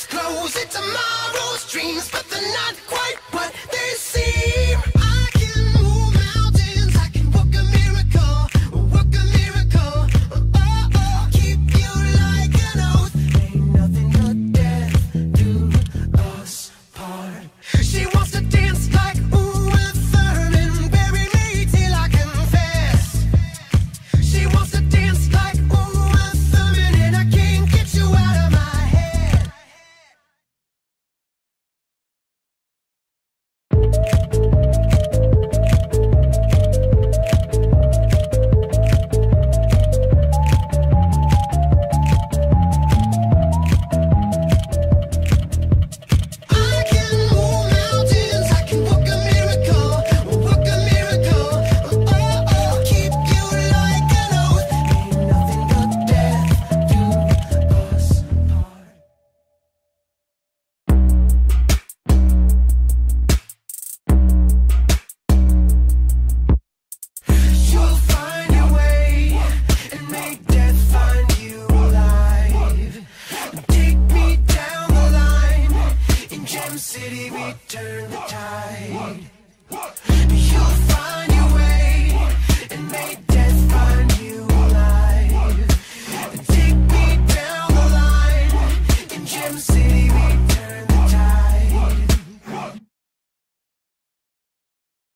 I slept in last night's tomorrow's dreams, but they're not Turn the time.